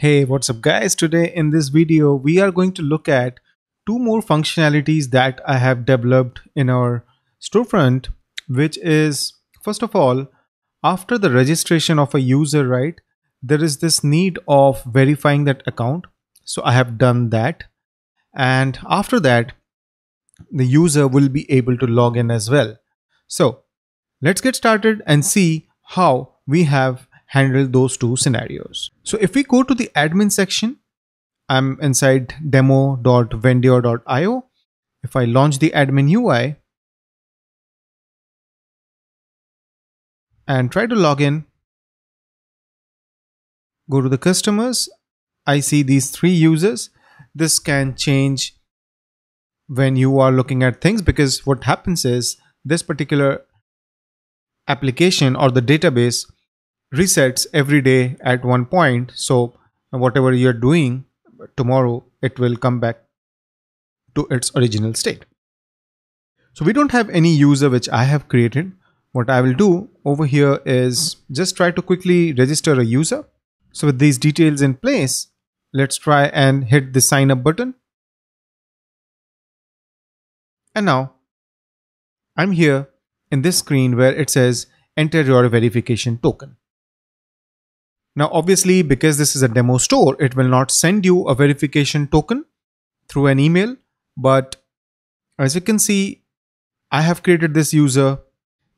Hey, what's up guys? Today in this video, we are going to look at two more functionalities that I have developed in our storefront, which is first of all, after the registration of a user, right, there is this need of verifying that account. So I have done that. And after that, the user will be able to log in as well. So let's get started and see how we have handle those two scenarios. So if we go to the admin section, I'm inside demo.vendure.io. If I launch the admin UI and try to log in, go to the customers, I see these three users. This can change when you are looking at things because what happens is this particular application or the database resets every day at one point. So whatever you're doing tomorrow, it will come back to its original state. So we don't have any user which I have created. What I will do over here is just try to quickly register a user. So with these details in place, let's try and hit the sign up button. And now I'm here in this screen where it says enter your verification token. Now, obviously, because this is a demo store, it will not send you a verification token through an email. But as you can see, I have created this user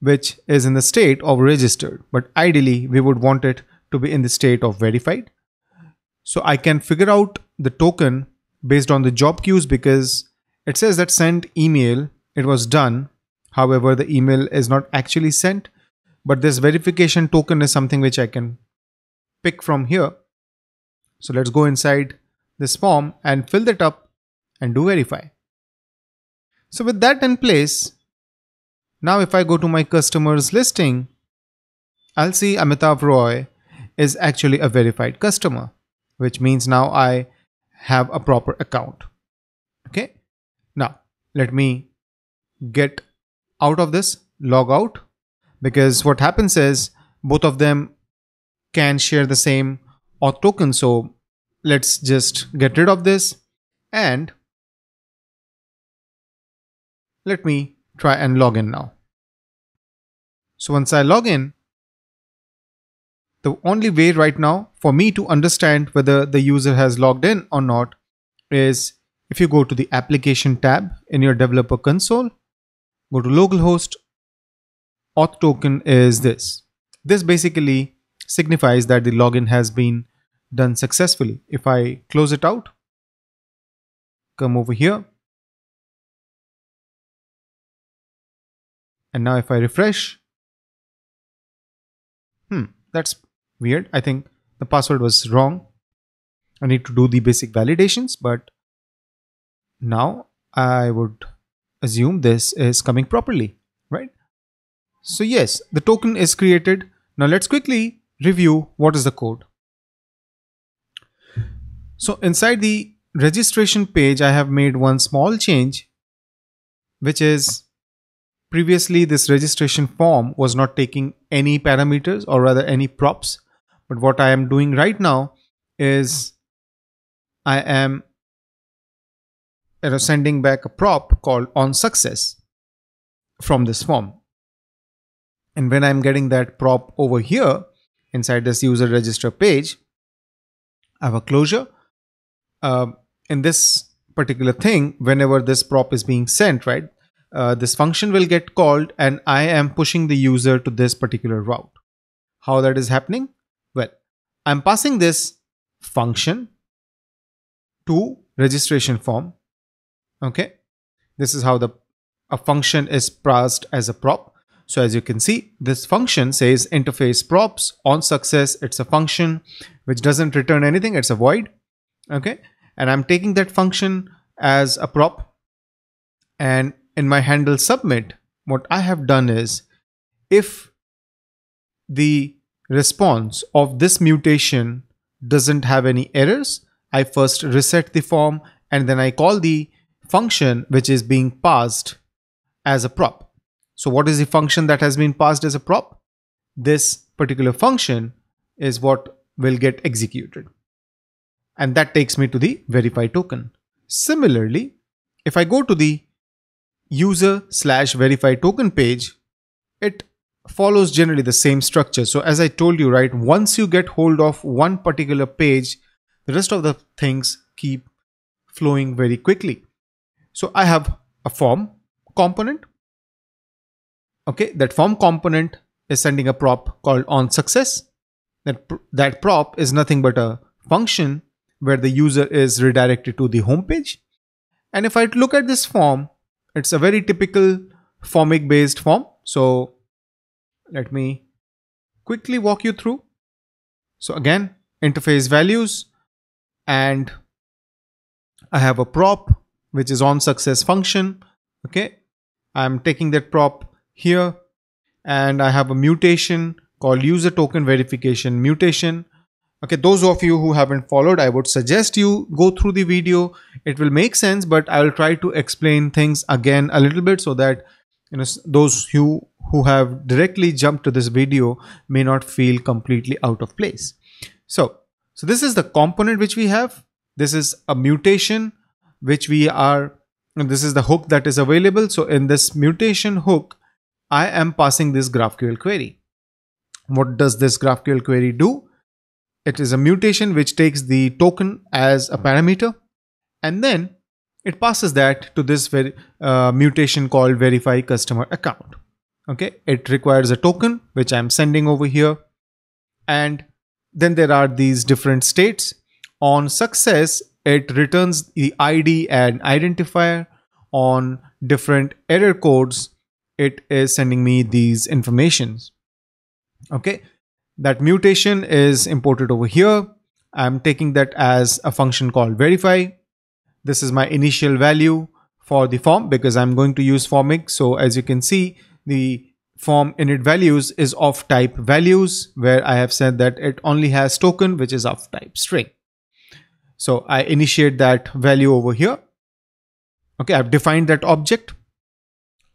which is in the state of registered. But ideally, we would want it to be in the state of verified. So I can figure out the token based on the job queues because it says that send email, it was done. However, the email is not actually sent. But this verification token is something which I can pick from here. So let's go inside this form and fill that up and do verify. So with that in place, now if I go to my customers listing, I'll see Amitav Roy is actually a verified customer, which means now I have a proper account. Okay. Now let me get out of this, log out, because what happens is both of them can share the same auth token. So let's just get rid of this and let me try and log in now. So once I log in, the only way right now for me to understand whether the user has logged in or not is if you go to the application tab in your developer console, go to localhost, auth token is this. This basically signifies that the login has been done successfully. If I close it out, come over here. And now if I refresh, hmm, that's weird. I think the password was wrong. I need to do the basic validations, but now I would assume this is coming properly, right? So yes, the token is created. Now let's quickly review what is the code. So inside the registration page, I have made one small change, which is previously this registration form was not taking any parameters or rather any props. But what I am doing right now is I am sending back a prop called on success from this form. And when I'm getting that prop over here, inside this user register page, I have a closure. Uh, in this particular thing, whenever this prop is being sent, right, uh, this function will get called and I am pushing the user to this particular route. How that is happening? Well, I'm passing this function to registration form. Okay. This is how the a function is passed as a prop. So as you can see, this function says interface props on success. It's a function which doesn't return anything. It's a void. Okay. And I'm taking that function as a prop. And in my handle submit, what I have done is if the response of this mutation doesn't have any errors, I first reset the form and then I call the function which is being passed as a prop. So what is the function that has been passed as a prop? This particular function is what will get executed. and that takes me to the verify token. Similarly, if I go to the user slash verify token page, it follows generally the same structure. So as I told you, right, once you get hold of one particular page, the rest of the things keep flowing very quickly. So I have a form component. Okay, that form component is sending a prop called on success. That, that prop is nothing but a function where the user is redirected to the home page. And if I look at this form, it's a very typical Formik based form. So let me quickly walk you through. So again, interface values and I have a prop which is on success function. Okay. I'm taking that prop here and I have a mutation called user token verification mutation. Okay, those of you who haven't followed, I would suggest you go through the video. It will make sense, but I will try to explain things again a little bit so that you know those who who have directly jumped to this video may not feel completely out of place. So, so this is the component which we have. This is a mutation which we are, this is the hook that is available. So in this mutation hook, I am passing this GraphQL query. What does this GraphQL query do? It is a mutation which takes the token as a parameter and then it passes that to this uh, mutation called verify customer account okay it requires a token which i'm sending over here and then there are these different states on success it returns the id and identifier on different error codes it is sending me these informations. Okay? That mutation is imported over here. I'm taking that as a function called verify. This is my initial value for the form because i'm going to use Formik. So as you can see the form init values is of type values where I have said that it only has token which is of type string. So I initiate that value over here. Okay, I've defined that object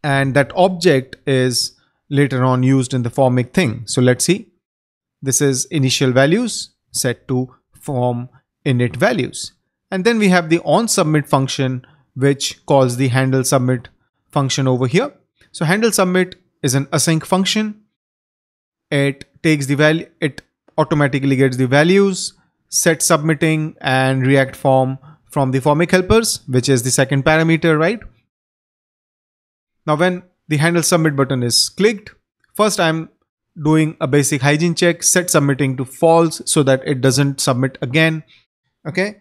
and that object is later on used in the Formik thing. So let's see. This is initial values set to form init values. And then we have the on submit function which calls the handle submit function over here. So handle submit is an async function. It takes the value, it automatically gets the values, set submitting and react form from the Formik helpers, which is the second parameter, right? Now, when the handle submit button is clicked, first I'm doing a basic hygiene check, set submitting to false so that it doesn't submit again. Okay.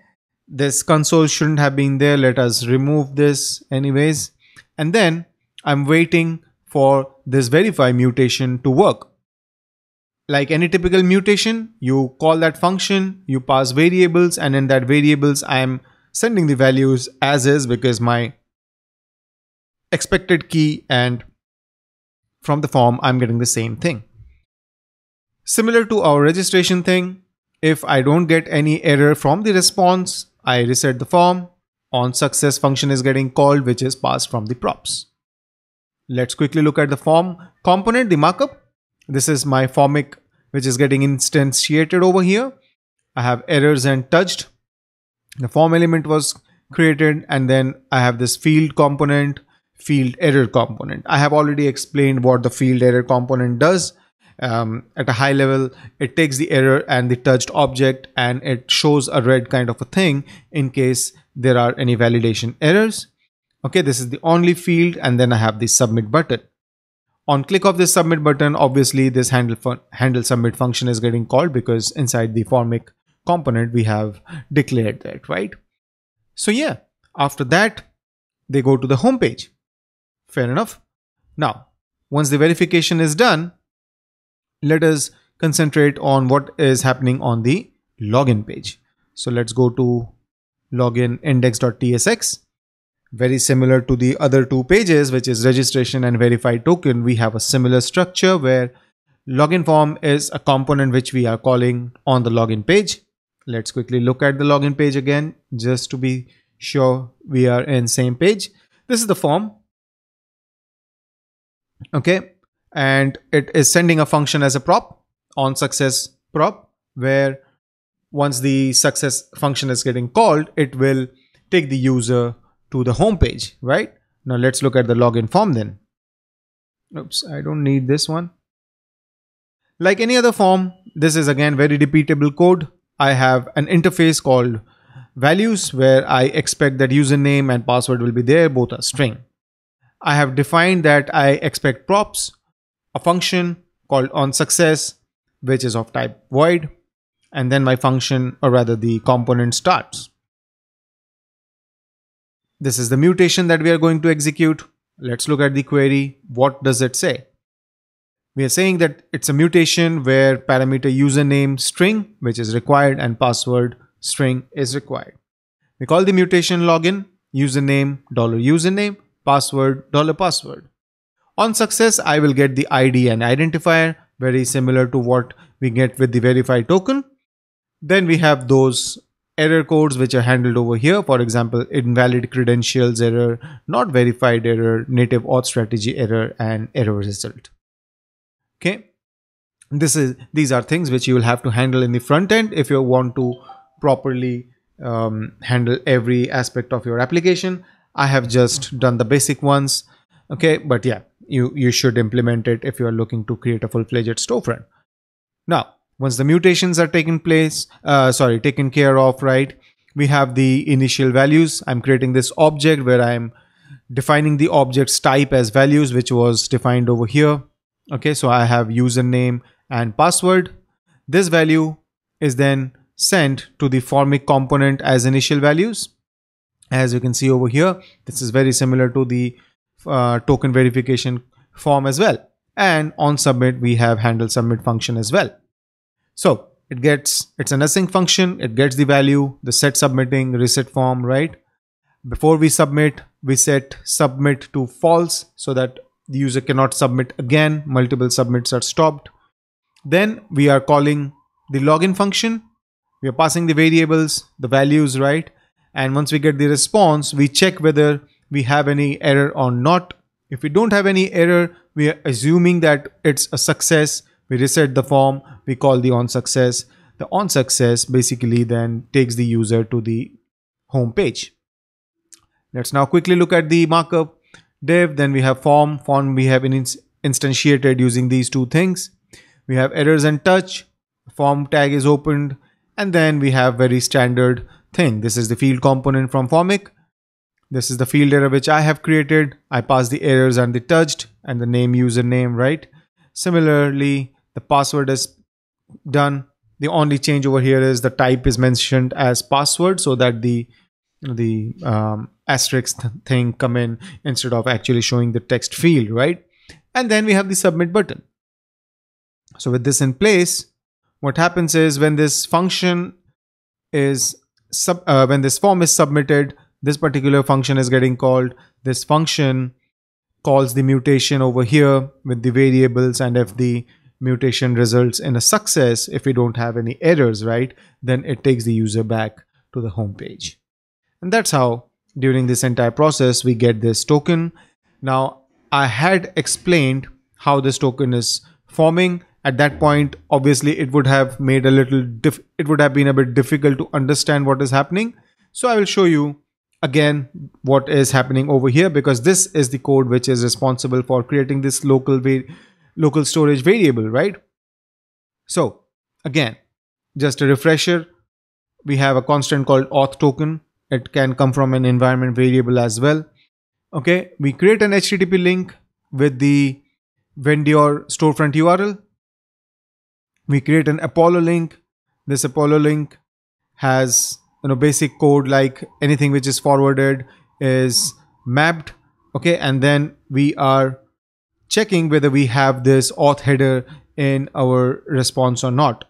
This console shouldn't have been there. Let us remove this anyways. And then I'm waiting for this verify mutation to work. Like any typical mutation, you call that function, you pass variables, and in that variables, I am sending the values as is because my expected key and from the form, I'm getting the same thing. Similar to our registration thing, if I don't get any error from the response, I reset the form. On success function is getting called, which is passed from the props. Let's quickly look at the form component, the markup. This is my Formik, which is getting instantiated over here. I have errors and touched. The form element was created and then I have this field component, field error component. I have already explained what the field error component does. Um, at a high level, it takes the error and the touched object and it shows a red kind of a thing in case there are any validation errors. Okay, this is the only field and then I have the submit button. On click of this submit button, obviously this handle, handle submit function is getting called because inside the Formik component, we have declared that, right? So yeah, after that, they go to the home page. Fair enough. Now, once the verification is done, let us concentrate on what is happening on the login page. So let's go to login index.tsx very similar to the other two pages, which is registration and verified token, we have a similar structure where login form is a component which we are calling on the login page. Let's quickly look at the login page again, just to be sure we are in same page. This is the form. Okay. And it is sending a function as a prop on success prop where once the success function is getting called, it will take the user to the home page, right? Now let's look at the login form then. Oops, I don't need this one. Like any other form, this is again very repeatable code. I have an interface called values where I expect that username and password will be there, both are string. I have defined that I expect props, a function called on success, which is of type void, and then my function or rather the component starts. This is the mutation that we are going to execute. Let's look at the query. What does it say? We are saying that it's a mutation where parameter username string, which is required, and password string is required. We call the mutation login username dollar $username, password dollar $password. On success, I will get the ID and identifier, very similar to what we get with the verify token. Then we have those error codes which are handled over here. For example, invalid credentials error, not verified error, native auth strategy error, and error result. Okay. This is these are things which you will have to handle in the front end if you want to properly um, handle every aspect of your application. I have just done the basic ones. Okay, but yeah, you you should implement it if you are looking to create a full-fledged storefront. Now, once the mutations are taken place, uh, sorry, taken care of, right? We have the initial values. I'm creating this object where I'm defining the object's type as values, which was defined over here. Okay, so I have username and password. This value is then sent to the Formik component as initial values. As you can see over here, this is very similar to the uh, token verification form as well. And on submit, we have handle submit function as well. So it gets, it's an async function. It gets the value, the set submitting reset form, right? Before we submit, we set submit to false so that the user cannot submit again. Multiple submits are stopped. Then we are calling the login function. We are passing the variables, the values, right? And once we get the response, we check whether we have any error or not. If we don't have any error, we are assuming that it's a success. We reset the form, we call the on success. The on success basically then takes the user to the home page. Let's now quickly look at the markup div. Then we have form. Form we have instantiated using these two things. We have errors and touch. Form tag is opened. And then we have very standard thing. This is the field component from Formik. This is the field error which I have created. I pass the errors and the touched and the name username, right? Similarly, the password is done. The only change over here is the type is mentioned as password so that the the um, asterisk th thing come in instead of actually showing the text field, right? And then we have the submit button. So with this in place, what happens is when this function is sub, uh, when this form is submitted, this particular function is getting called. This function calls the mutation over here with the variables and if the mutation results in a success, if we don't have any errors, right, then it takes the user back to the home page. And that's how during this entire process, we get this token. Now, I had explained how this token is forming at that point obviously it would have made a little diff it would have been a bit difficult to understand what is happening. So i will show you again what is happening over here because this is the code which is responsible for creating this local local storage variable right? So again just a refresher. We have a constant called auth token. It can come from an environment variable as well. Okay we create an http link with the Vendure storefront url we create an Apollo link. This Apollo link has you know basic code like anything which is forwarded is mapped okay? And then we are checking whether we have this auth header in our response or not.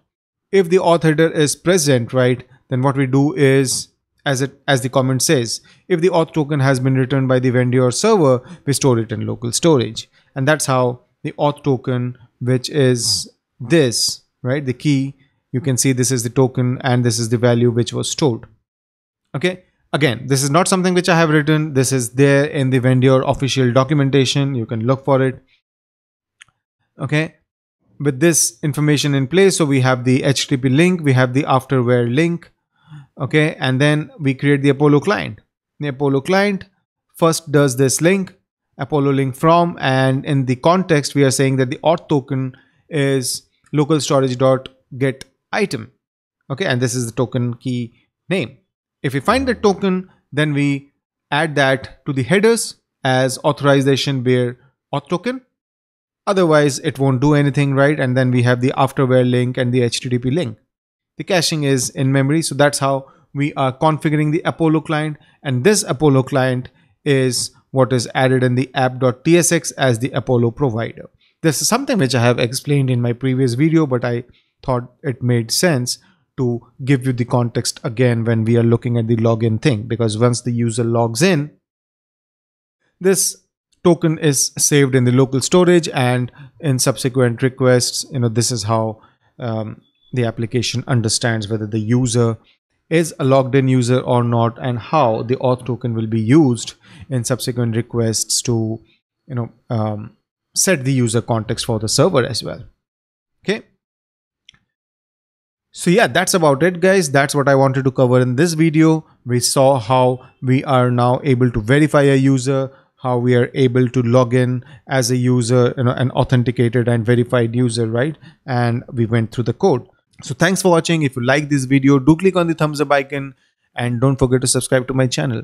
If the auth header is present right then what we do is as it as the comment says if the auth token has been returned by the Vendure server we store it in local storage. And that's how the auth token which is this right? The key, you can see this is the token and this is the value which was stored. Okay. Again, this is not something which I have written. This is there in the Vendure official documentation. You can look for it. Okay. with this information in place, so we have the HTTP link, we have the afterware link, okay, and then we create the Apollo client. The Apollo client first does this link, Apollo link from, and in the context, we are saying that the auth token is local storage dot get item, okay, and this is the token key name. If we find the token, then we add that to the headers as authorization bearer auth token Otherwise, it won't do anything, right? And then we have the afterware link and the HTTP link. The caching is in memory. So that's how we are configuring the Apollo client. And this Apollo client is what is added in the app.tsx as the Apollo provider. This is something which I have explained in my previous video, but I thought it made sense to give you the context again when we are looking at the login thing because once the user logs in, this token is saved in the local storage and in subsequent requests you know this is how um, the application understands whether the user is a logged in user or not and how the auth token will be used in subsequent requests to you know um, set the user context for the server as well okay so yeah that's about it guys that's what i wanted to cover in this video we saw how we are now able to verify a user how we are able to log in as a user, you know, an authenticated and verified user, right? And we went through the code. So thanks for watching. If you like this video, do click on the thumbs up icon and don't forget to subscribe to my channel.